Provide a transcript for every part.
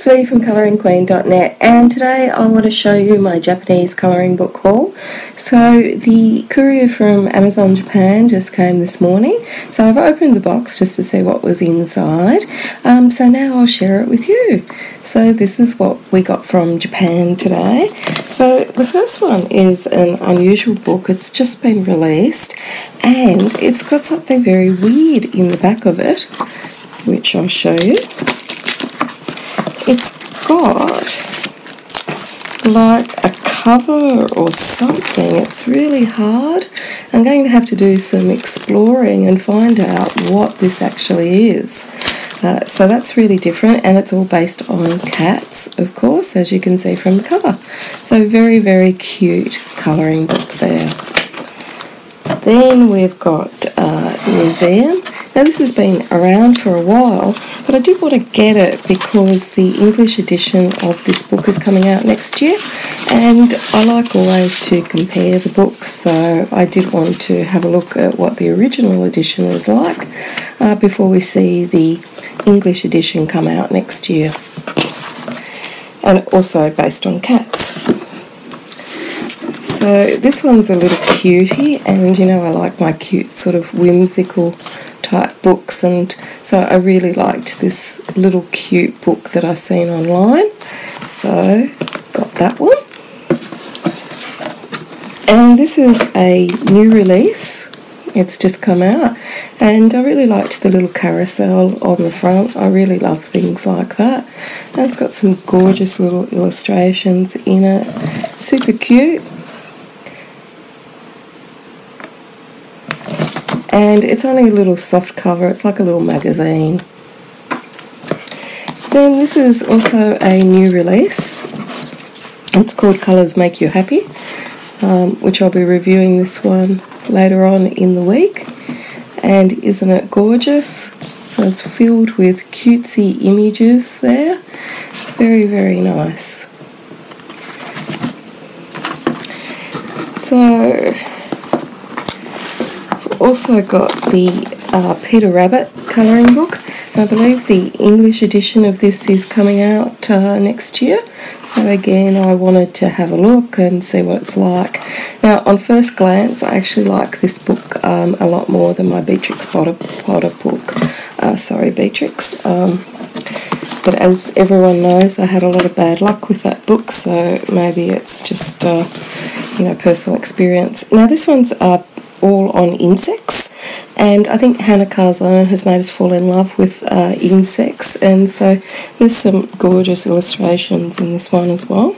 it's Lea from ColouringQueen.net and today I want to show you my Japanese colouring book haul. So the courier from Amazon Japan just came this morning so I've opened the box just to see what was inside um, so now I'll share it with you. So this is what we got from Japan today. So the first one is an unusual book, it's just been released and it's got something very weird in the back of it which I'll show you it's got like a cover or something. It's really hard. I'm going to have to do some exploring and find out what this actually is. Uh, so that's really different and it's all based on cats, of course, as you can see from the cover. So very, very cute colouring book there. Then we've got uh, Museum. Now this has been around for a while, but I did want to get it because the English edition of this book is coming out next year, and I like always to compare the books, so I did want to have a look at what the original edition is like uh, before we see the English edition come out next year. And also based on cats. So this one's a little cutie, and you know I like my cute sort of whimsical type books and so I really liked this little cute book that I've seen online. So got that one. And this is a new release. It's just come out. And I really liked the little carousel on the front. I really love things like that. And it's got some gorgeous little illustrations in it. Super cute and it's only a little soft cover, it's like a little magazine. Then this is also a new release. It's called Colours Make You Happy, um, which I'll be reviewing this one later on in the week. And isn't it gorgeous? So it's filled with cutesy images there. Very, very nice. So also got the uh, Peter Rabbit colouring book. I believe the English edition of this is coming out uh, next year. So again, I wanted to have a look and see what it's like. Now, on first glance, I actually like this book um, a lot more than my Beatrix Potter, Potter book. Uh, sorry, Beatrix. Um, but as everyone knows, I had a lot of bad luck with that book, so maybe it's just, uh, you know, personal experience. Now, this one's uh, all on insects. And I think Hanna Karlzon has made us fall in love with uh, insects, and so there's some gorgeous illustrations in this one as well.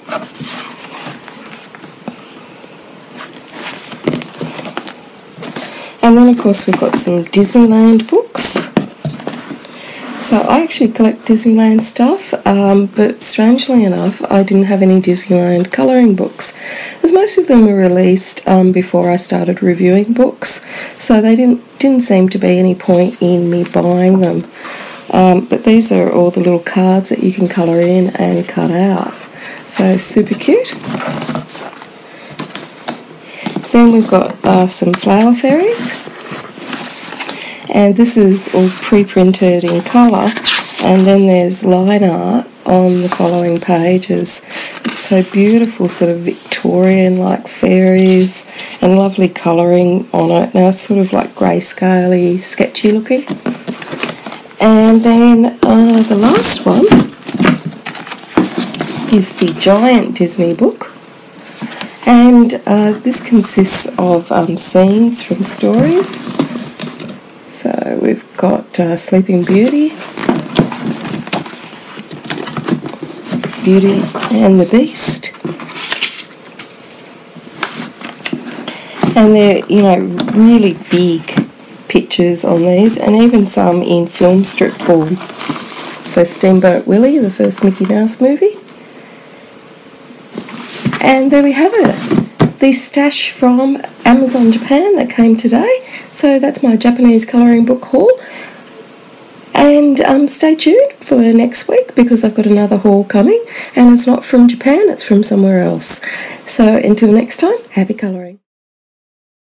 And then, of course, we've got some Disneyland books. So I actually collect Disneyland stuff, um, but strangely enough, I didn't have any Disneyland colouring books, as most of them were released um, before I started reviewing books, so they didn't didn't seem to be any point in me buying them. Um, but these are all the little cards that you can colour in and cut out, so super cute. Then we've got uh, some flower fairies and this is all pre-printed in colour. And then there's line art on the following pages so beautiful sort of Victorian like fairies and lovely colouring on it. Now it's sort of like grayscale sketchy looking. And then uh, the last one is the giant Disney book. And uh, this consists of um, scenes from stories so we've got uh, Sleeping Beauty, Beauty and the Beast. And they're, you know, really big pictures on these, and even some in film strip form. So Steamboat Willie, the first Mickey Mouse movie. And there we have it the stash from Amazon Japan that came today. So that's my Japanese colouring book haul. And um, stay tuned for next week because I've got another haul coming and it's not from Japan, it's from somewhere else. So until next time, happy colouring.